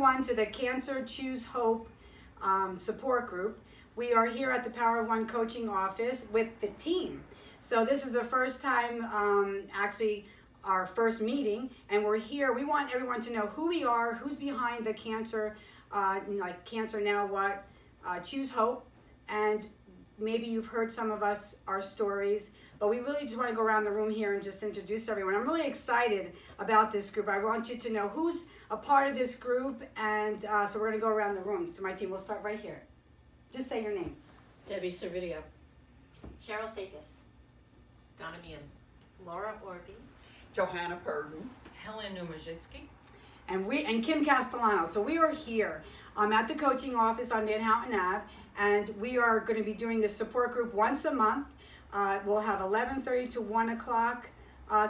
everyone to the Cancer Choose Hope um, support group. We are here at the Power of One coaching office with the team. So this is the first time, um, actually, our first meeting, and we're here. We want everyone to know who we are, who's behind the cancer, uh, like Cancer Now What, uh, Choose Hope, and maybe you've heard some of us, our stories, but we really just want to go around the room here and just introduce everyone. I'm really excited about this group. I want you to know who's a part of this group, and uh, so we're going to go around the room to my team. We'll start right here. Just say your name. Debbie Servideo. Cheryl Sakis. Donna Meehan. Laura Orby. Johanna Purden. Helen Numazhitsky. And we and Kim Castellano. So we are here um, at the coaching office on Van Houten Ave, and we are going to be doing this support group once a month. Uh, we'll have 11:30 to 1 o'clock uh,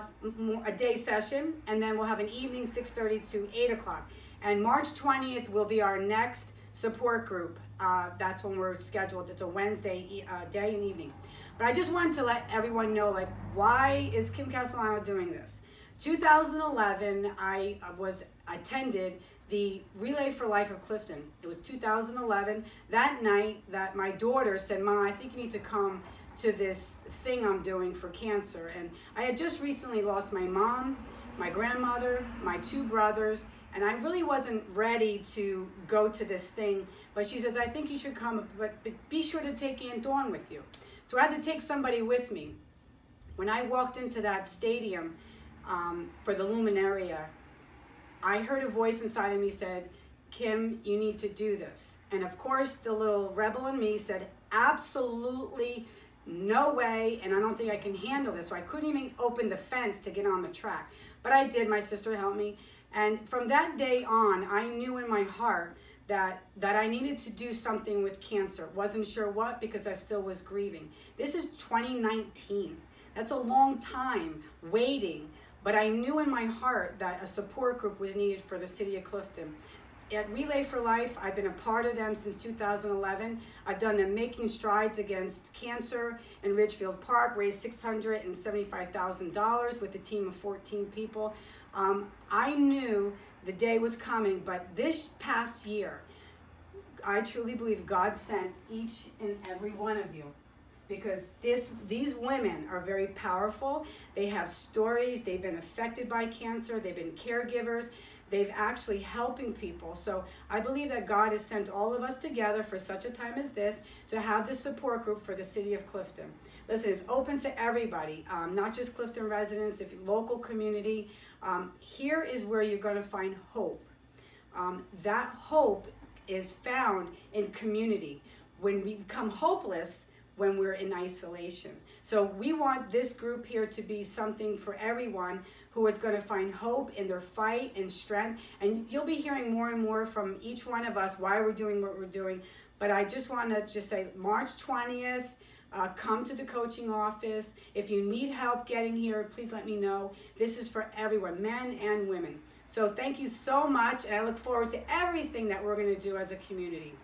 a day session, and then we'll have an evening 6:30 to 8 o'clock. And March 20th will be our next support group. Uh, that's when we're scheduled. It's a Wednesday uh, day and evening. But I just wanted to let everyone know, like, why is Kim Castellano doing this? 2011, I uh, was attended the Relay for Life of Clifton. It was 2011. That night, that my daughter said, "Mom, I think you need to come to this thing I'm doing for cancer." And I had just recently lost my mom, my grandmother, my two brothers, and I really wasn't ready to go to this thing. But she says, "I think you should come, but, be sure to take Aunt Dawn with you." So I had to take somebody with me. When I walked into that stadium um, for the Luminaria, I heard a voice inside of me said, Kim, you need to do this. And of course, the little rebel in me said, absolutely no way, and I don't think I can handle this. So I couldn't even open the fence to get on the track. But I did, my sister helped me. And from that day on, I knew in my heart that, that I needed to do something with cancer. Wasn't sure what because I still was grieving. This is 2019. That's a long time waiting but I knew in my heart that a support group was needed for the city of Clifton. At Relay for Life, I've been a part of them since 2011. I've done them making strides against cancer in Ridgefield Park, raised $675,000 with a team of 14 people. Um, I knew the day was coming, but this past year, I truly believe God sent each and every one of you because this these women are very powerful. They have stories. They've been affected by cancer. They've been caregivers. They've actually helping people. So I believe that God has sent all of us together for such a time as this to have this support group for the city of Clifton. Listen, it's open to everybody, um, not just Clifton residents, if local community. Um, here is where you're going to find hope. Um, that hope is found in community. When we become hopeless, when we're in isolation. So we want this group here to be something for everyone who is going to find hope in their fight and strength. And you'll be hearing more and more from each one of us why we're doing what we're doing. But I just want to just say March 20th, uh, come to the coaching office. If you need help getting here, please let me know. This is for everyone, men and women. So thank you so much, and I look forward to everything that we're going to do as a community.